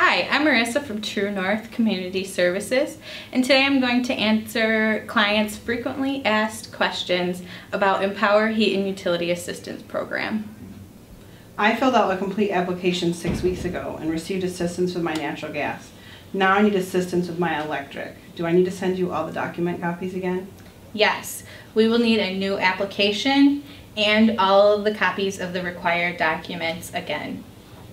Hi, I'm Marissa from True North Community Services, and today I'm going to answer clients' frequently asked questions about Empower Heat and Utility Assistance Program. I filled out a complete application six weeks ago and received assistance with my natural gas. Now I need assistance with my electric. Do I need to send you all the document copies again? Yes, we will need a new application and all of the copies of the required documents again.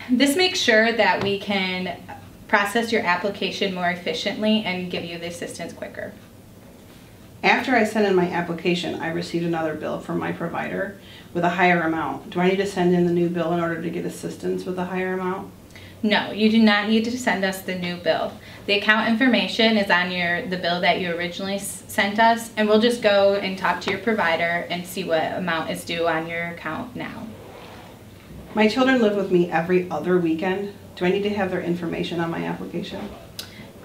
This makes sure that we can process your application more efficiently and give you the assistance quicker. After I sent in my application, I received another bill from my provider with a higher amount. Do I need to send in the new bill in order to get assistance with the higher amount? No, you do not need to send us the new bill. The account information is on your the bill that you originally sent us, and we'll just go and talk to your provider and see what amount is due on your account now. My children live with me every other weekend. Do I need to have their information on my application?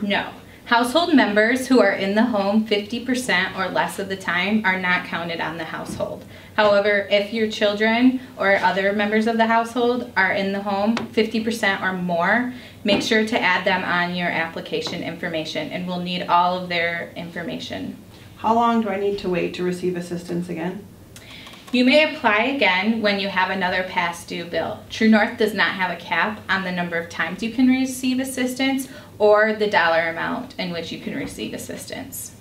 No. Household members who are in the home 50% or less of the time are not counted on the household. However, if your children or other members of the household are in the home 50% or more, make sure to add them on your application information and we'll need all of their information. How long do I need to wait to receive assistance again? You may apply again when you have another past due bill. True North does not have a cap on the number of times you can receive assistance or the dollar amount in which you can receive assistance.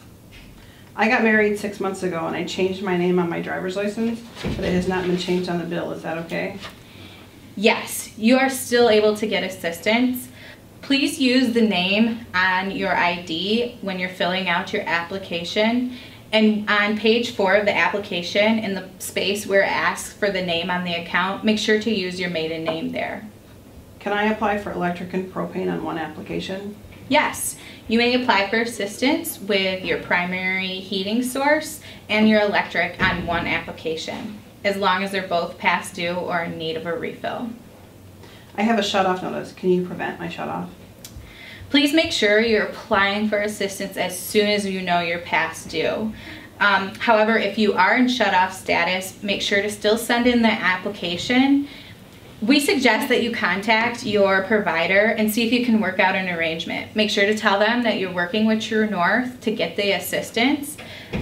I got married six months ago and I changed my name on my driver's license, but it has not been changed on the bill. Is that okay? Yes, you are still able to get assistance. Please use the name on your ID when you're filling out your application and on page four of the application, in the space where it asks for the name on the account, make sure to use your maiden name there. Can I apply for electric and propane on one application? Yes, you may apply for assistance with your primary heating source and your electric on one application, as long as they're both past due or in need of a refill. I have a shut-off notice. Can you prevent my shut-off? Please make sure you're applying for assistance as soon as you know you're past due. Um, however, if you are in shut-off status, make sure to still send in the application. We suggest that you contact your provider and see if you can work out an arrangement. Make sure to tell them that you're working with True North to get the assistance.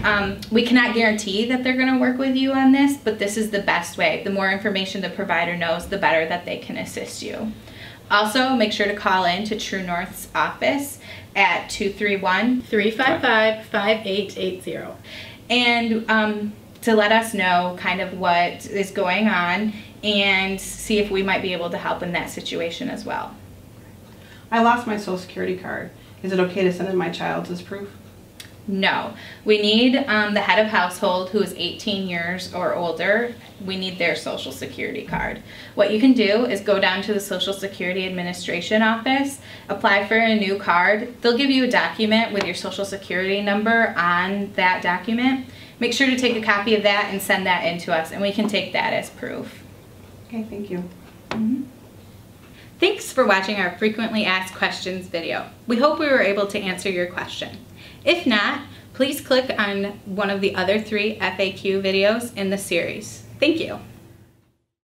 Um, we cannot guarantee that they're going to work with you on this, but this is the best way. The more information the provider knows, the better that they can assist you. Also, make sure to call in to True North's office at 231 355 5880 and um, to let us know kind of what is going on and see if we might be able to help in that situation as well. I lost my social security card. Is it okay to send in my child's as proof? No. We need um, the head of household who is 18 years or older. We need their social security card. What you can do is go down to the Social Security Administration office, apply for a new card. They'll give you a document with your social security number on that document. Make sure to take a copy of that and send that in to us and we can take that as proof. Okay, thank you. Mm -hmm. Thanks for watching our frequently asked questions video. We hope we were able to answer your question. If not, please click on one of the other three FAQ videos in the series. Thank you.